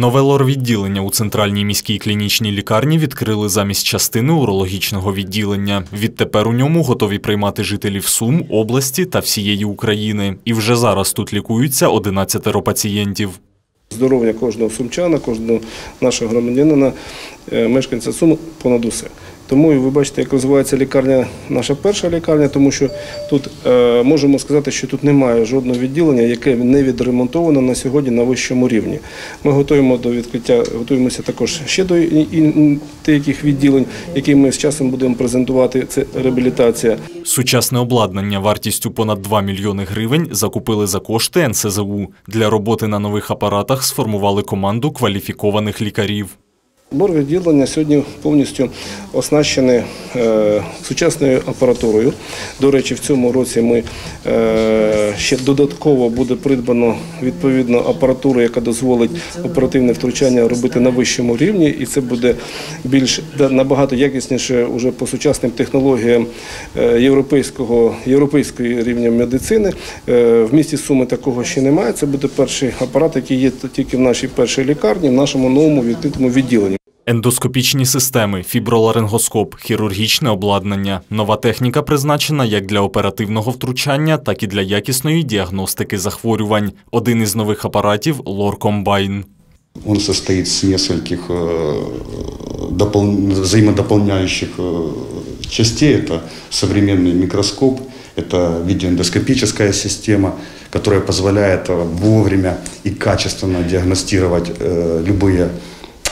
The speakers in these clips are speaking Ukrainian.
Нове лор-відділення у центральній міській клінічній лікарні відкрили замість частини урологічного відділення. Відтепер у ньому готові приймати жителів Сум, області та всієї України. І вже зараз тут лікуються 11 пацієнтів. Здоров'я кожного сумчана, кожного нашого громадянина, е, мешканця Суму понад усе. Тому і ви бачите, як розвивається лікарня, наша перша лікарня, тому що тут е, можемо сказати, що тут немає жодного відділення, яке не відремонтовано на сьогодні на вищому рівні. Ми готуємо до відкриття, готуємося також ще до деяких відділень, які ми з часом будемо презентувати. Це реабілітація. Сучасне обладнання вартістю понад 2 мільйони гривень закупили за кошти НСЗУ. Для роботи на нових апаратах сформували команду кваліфікованих лікарів. Борвідділення сьогодні повністю оснащене сучасною апаратурою. До речі, в цьому році е, ще додатково буде придбано відповідно апаратуру, яка дозволить оперативне втручання робити на вищому рівні, і це буде більш набагато якісніше уже по сучасним технологіям е, європейської рівня медицини. Е, в місті Суми такого ще немає. Це буде перший апарат, який є тільки в нашій першій лікарні, в нашому новому відкритому відділенні. Ендоскопічні системи, фіброларингоскоп, хірургічне обладнання. Нова техніка призначена як для оперативного втручання, так і для якісної діагностики захворювань. Один із нових апаратів Лор Комбайн. Он состоит с нескольких э, допол- взаимодополняющих э, частей. Это современный микроскоп, это видеоэндоскопическая система, которая позволяет э, вовремя и качественно диагностировать э, любые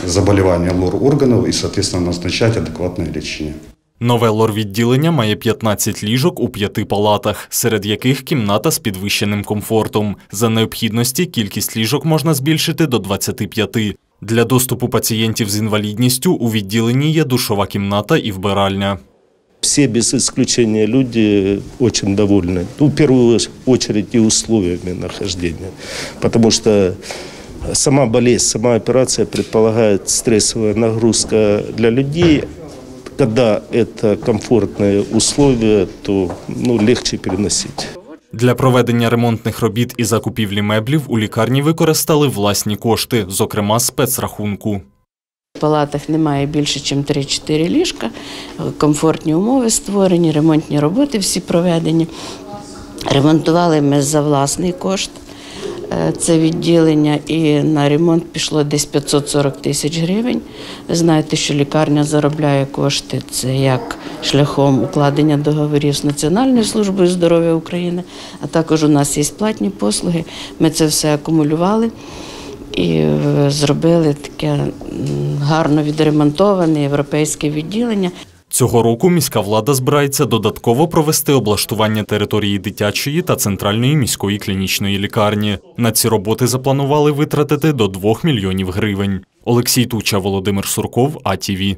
заболевания лор-органов и, соответственно, назначать адекватное лечение. Нове лор-відділення має 15 ліжок у п'яти палатах, серед яких кімната з підвищеним комфортом. За необхідності кількість ліжок можна збільшити до 25. Для доступу пацієнтів з інвалідністю у відділенні є душова кімната і вбиральня. Все без исключения люди очень довольны. Ну, в первую очередь и условиями нахождения. Потому что сама болезнь, сама операция предполагает стрессовая нагрузка для людей. Когда это комфортные условия, то ну, легче переносить. Для проведення ремонтних робіт і закупівлі меблів у лікарні використали власні кошти, зокрема спецрахунку. В палатах немає більше, ніж 3-4 ліжка, комфортні умови створені, ремонтні роботи всі проведені. Ремонтували ми за власний кошт це відділення, і на ремонт пішло десь 540 тисяч гривень. Ви знаєте, що лікарня заробляє кошти це як шляхом укладення договорів з Національною службою здоров'я України, а також у нас є платні послуги. Ми це все акумулювали і е, зробили таке гарно відремонтоване європейське відділення. Цього року міська влада збирається додатково провести облаштування території дитячої та центральної міської клінічної лікарні. На ці роботи запланували витратити до 2 мільйонів гривень. Олексій Туча, Володимир Сурков, АТВ.